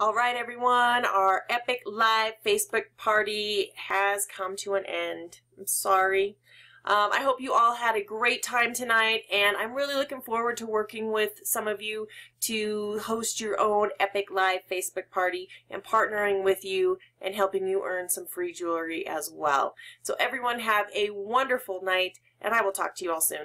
All right, everyone, our epic live Facebook party has come to an end. I'm sorry. Um, I hope you all had a great time tonight, and I'm really looking forward to working with some of you to host your own epic live Facebook party and partnering with you and helping you earn some free jewelry as well. So everyone have a wonderful night, and I will talk to you all soon.